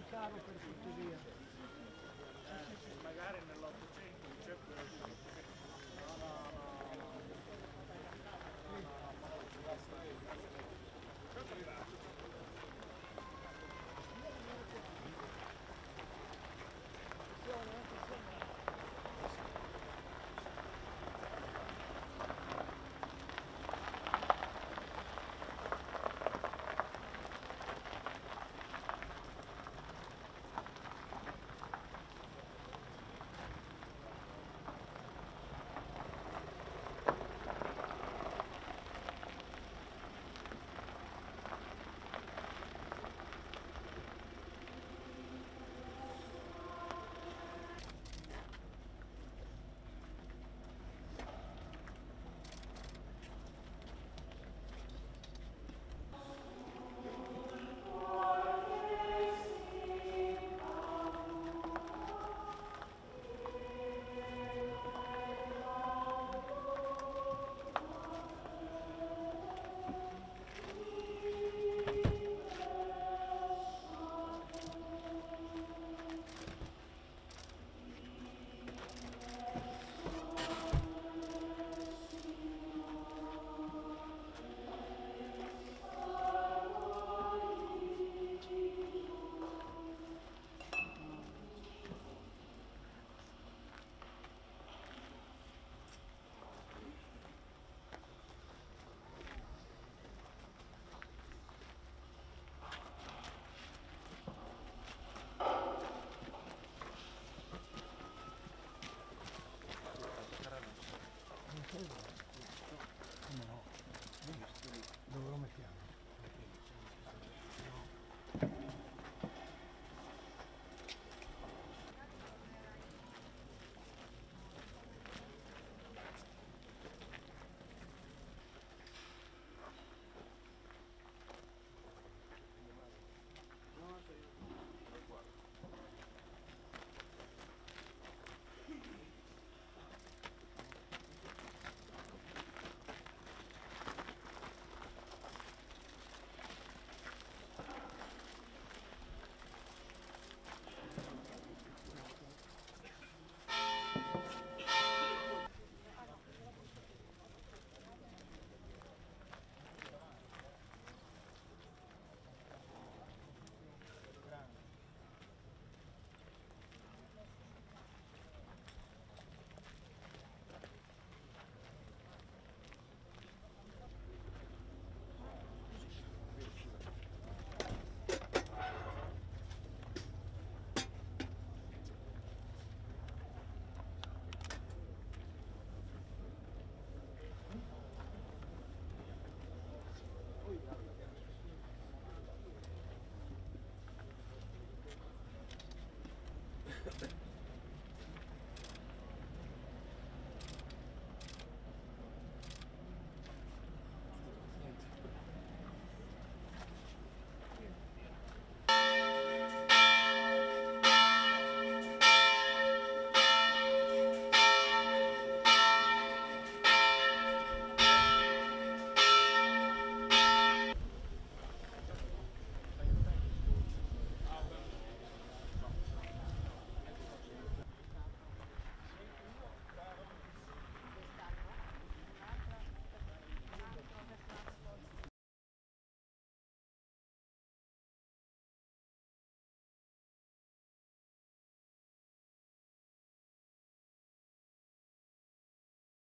più caro per tutti. Eh, magari nell'Ottocento c'è certo,